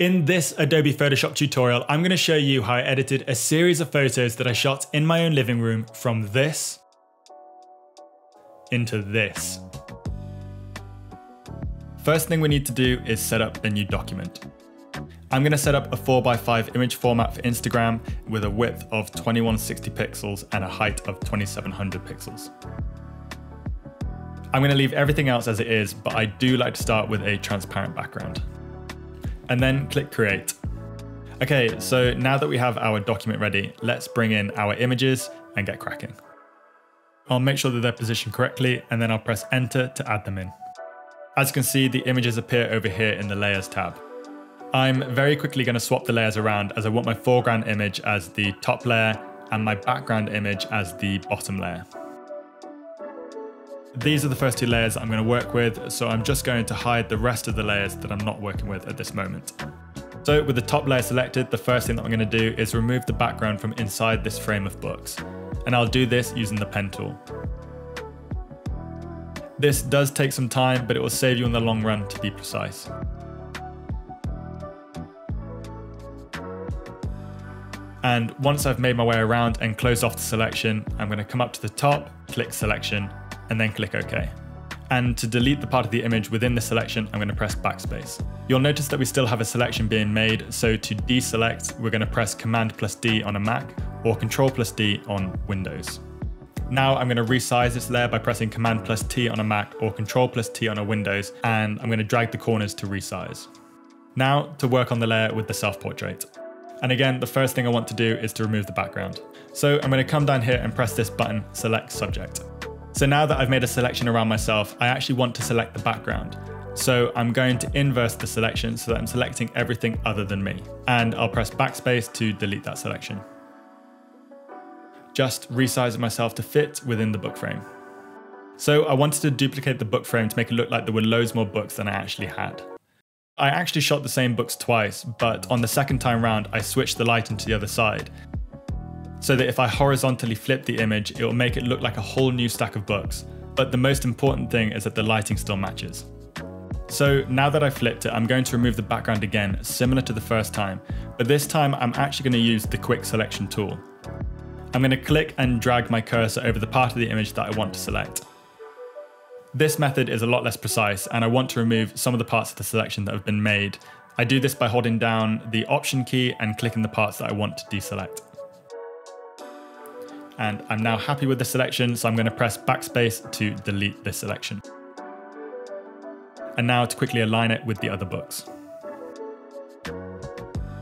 In this Adobe Photoshop tutorial, I'm going to show you how I edited a series of photos that I shot in my own living room from this into this. First thing we need to do is set up a new document. I'm going to set up a 4x5 image format for Instagram with a width of 2160 pixels and a height of 2700 pixels. I'm going to leave everything else as it is, but I do like to start with a transparent background and then click create. Okay, so now that we have our document ready, let's bring in our images and get cracking. I'll make sure that they're positioned correctly and then I'll press enter to add them in. As you can see, the images appear over here in the layers tab. I'm very quickly going to swap the layers around as I want my foreground image as the top layer and my background image as the bottom layer. These are the first two layers I'm going to work with, so I'm just going to hide the rest of the layers that I'm not working with at this moment. So with the top layer selected, the first thing that I'm going to do is remove the background from inside this frame of books. And I'll do this using the pen tool. This does take some time, but it will save you in the long run to be precise. And once I've made my way around and closed off the selection, I'm going to come up to the top, click selection, and then click OK. And to delete the part of the image within the selection, I'm going to press backspace. You'll notice that we still have a selection being made, so to deselect, we're going to press Command plus D on a Mac or Control plus D on Windows. Now I'm going to resize this layer by pressing Command plus T on a Mac or Control plus T on a Windows, and I'm going to drag the corners to resize. Now to work on the layer with the self-portrait. And again, the first thing I want to do is to remove the background. So I'm going to come down here and press this button, Select Subject. So now that I've made a selection around myself, I actually want to select the background. So I'm going to inverse the selection so that I'm selecting everything other than me. And I'll press backspace to delete that selection. Just resize myself to fit within the book frame. So I wanted to duplicate the book frame to make it look like there were loads more books than I actually had. I actually shot the same books twice, but on the second time round, I switched the lighting to the other side so that if I horizontally flip the image, it will make it look like a whole new stack of books. But the most important thing is that the lighting still matches. So now that I've flipped it, I'm going to remove the background again, similar to the first time, but this time I'm actually going to use the quick selection tool. I'm going to click and drag my cursor over the part of the image that I want to select. This method is a lot less precise and I want to remove some of the parts of the selection that have been made. I do this by holding down the option key and clicking the parts that I want to deselect and I'm now happy with the selection, so I'm going to press backspace to delete this selection. And now to quickly align it with the other books.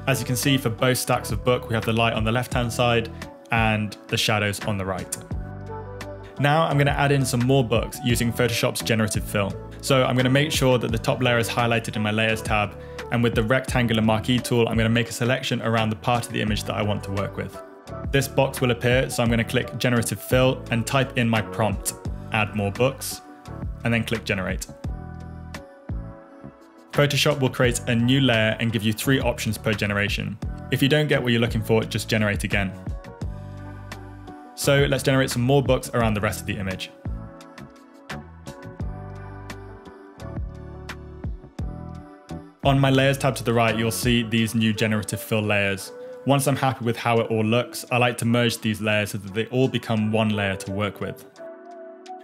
As you can see for both stacks of book, we have the light on the left hand side and the shadows on the right. Now I'm going to add in some more books using Photoshop's generative fill. So I'm going to make sure that the top layer is highlighted in my layers tab and with the rectangular marquee tool I'm going to make a selection around the part of the image that I want to work with. This box will appear, so I'm going to click Generative Fill and type in my prompt, add more books, and then click Generate. Photoshop will create a new layer and give you three options per generation. If you don't get what you're looking for, just generate again. So let's generate some more books around the rest of the image. On my layers tab to the right, you'll see these new generative fill layers. Once I'm happy with how it all looks, I like to merge these layers so that they all become one layer to work with.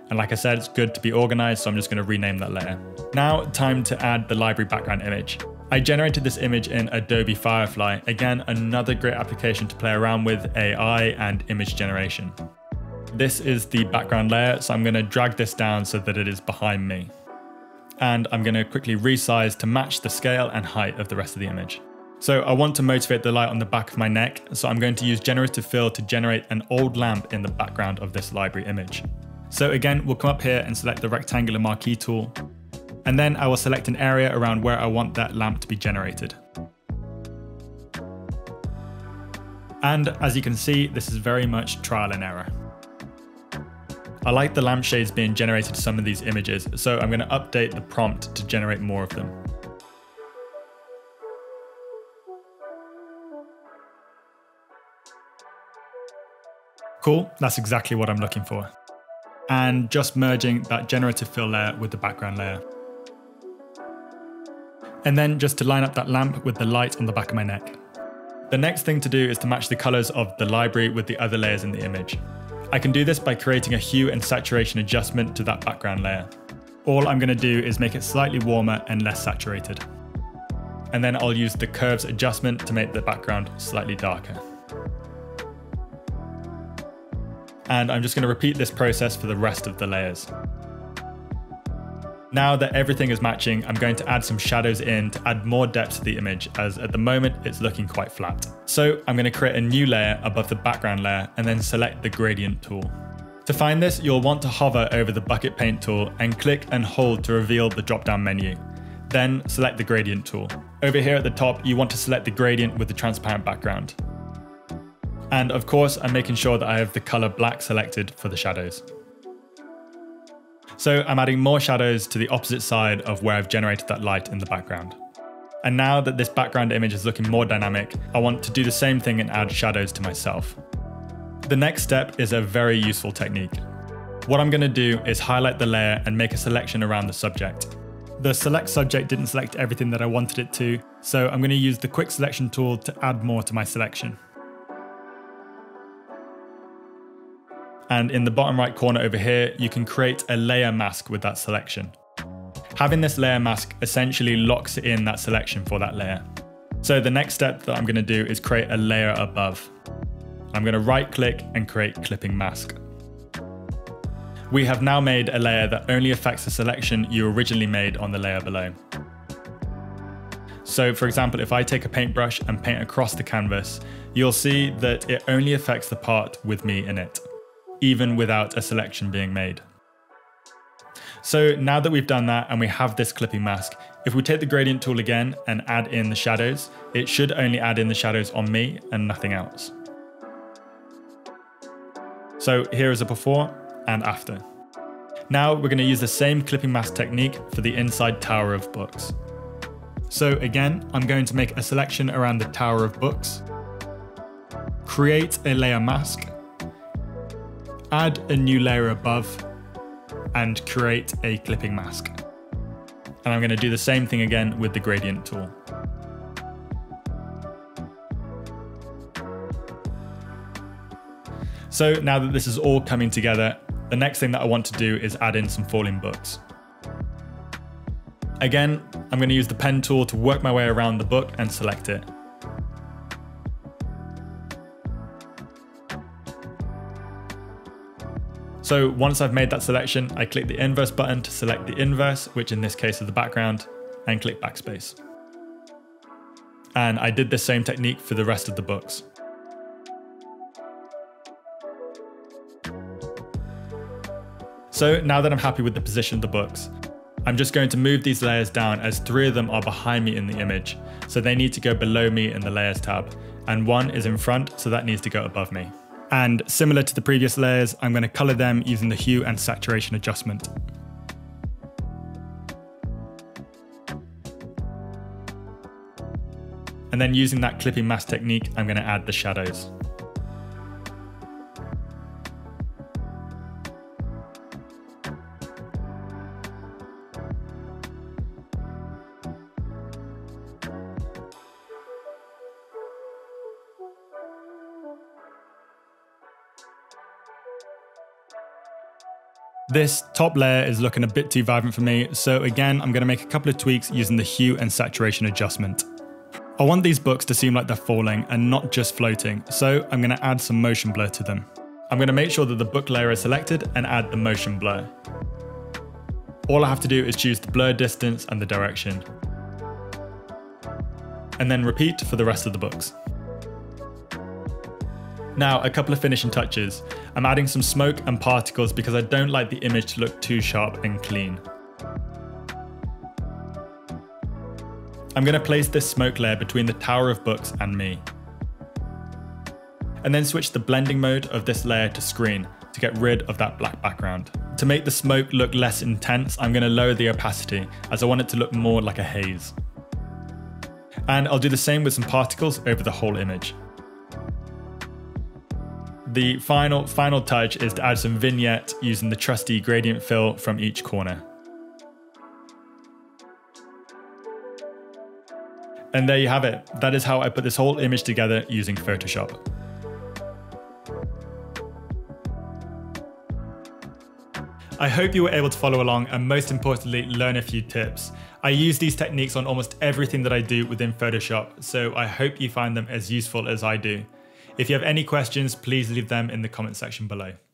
And like I said, it's good to be organized, so I'm just going to rename that layer. Now, time to add the library background image. I generated this image in Adobe Firefly. Again, another great application to play around with AI and image generation. This is the background layer, so I'm going to drag this down so that it is behind me. And I'm going to quickly resize to match the scale and height of the rest of the image. So I want to motivate the light on the back of my neck, so I'm going to use generative fill to generate an old lamp in the background of this library image. So again, we'll come up here and select the rectangular marquee tool, and then I will select an area around where I want that lamp to be generated. And as you can see, this is very much trial and error. I like the lampshades being generated to some of these images, so I'm going to update the prompt to generate more of them. Cool, that's exactly what I'm looking for. And just merging that generative fill layer with the background layer. And then just to line up that lamp with the light on the back of my neck. The next thing to do is to match the colors of the library with the other layers in the image. I can do this by creating a hue and saturation adjustment to that background layer. All I'm going to do is make it slightly warmer and less saturated. And then I'll use the curves adjustment to make the background slightly darker. And I'm just going to repeat this process for the rest of the layers. Now that everything is matching, I'm going to add some shadows in to add more depth to the image as at the moment it's looking quite flat. So I'm going to create a new layer above the background layer and then select the gradient tool. To find this, you'll want to hover over the bucket paint tool and click and hold to reveal the drop down menu. Then select the gradient tool. Over here at the top, you want to select the gradient with the transparent background. And of course, I'm making sure that I have the color black selected for the shadows. So I'm adding more shadows to the opposite side of where I've generated that light in the background. And now that this background image is looking more dynamic, I want to do the same thing and add shadows to myself. The next step is a very useful technique. What I'm going to do is highlight the layer and make a selection around the subject. The select subject didn't select everything that I wanted it to, so I'm going to use the quick selection tool to add more to my selection. And in the bottom right corner over here, you can create a layer mask with that selection. Having this layer mask essentially locks in that selection for that layer. So the next step that I'm going to do is create a layer above. I'm going to right click and create clipping mask. We have now made a layer that only affects the selection you originally made on the layer below. So for example, if I take a paintbrush and paint across the canvas, you'll see that it only affects the part with me in it, even without a selection being made. So now that we've done that and we have this clipping mask, if we take the gradient tool again and add in the shadows, it should only add in the shadows on me and nothing else. So here is a before and after. Now we're going to use the same clipping mask technique for the inside tower of books. So again, I'm going to make a selection around the tower of books, create a layer mask, add a new layer above, and create a clipping mask. And I'm going to do the same thing again with the gradient tool. So now that this is all coming together, the next thing that I want to do is add in some falling books. Again, I'm going to use the pen tool to work my way around the book and select it. So once I've made that selection, I click the inverse button to select the inverse, which in this case is the background, and click backspace. And I did the same technique for the rest of the books. So now that I'm happy with the position of the books, I'm just going to move these layers down as three of them are behind me in the image. So they need to go below me in the layers tab and one is in front, so that needs to go above me. And similar to the previous layers, I'm going to color them using the hue and saturation adjustment. And then using that clipping mask technique, I'm going to add the shadows. This top layer is looking a bit too vibrant for me, so again, I'm going to make a couple of tweaks using the hue and saturation adjustment. I want these books to seem like they're falling and not just floating, so I'm going to add some motion blur to them. I'm going to make sure that the book layer is selected and add the motion blur. All I have to do is choose the blur distance and the direction. And then repeat for the rest of the books. Now, a couple of finishing touches. I'm adding some smoke and particles because I don't like the image to look too sharp and clean. I'm going to place this smoke layer between the tower of books and me. And then switch the blending mode of this layer to screen to get rid of that black background. To make the smoke look less intense, I'm going to lower the opacity as I want it to look more like a haze. And I'll do the same with some particles over the whole image. The final, final touch is to add some vignette using the trusty gradient fill from each corner. And there you have it. That is how I put this whole image together using Photoshop. I hope you were able to follow along and most importantly, learn a few tips. I use these techniques on almost everything that I do within Photoshop, so I hope you find them as useful as I do. If you have any questions, please leave them in the comment section below.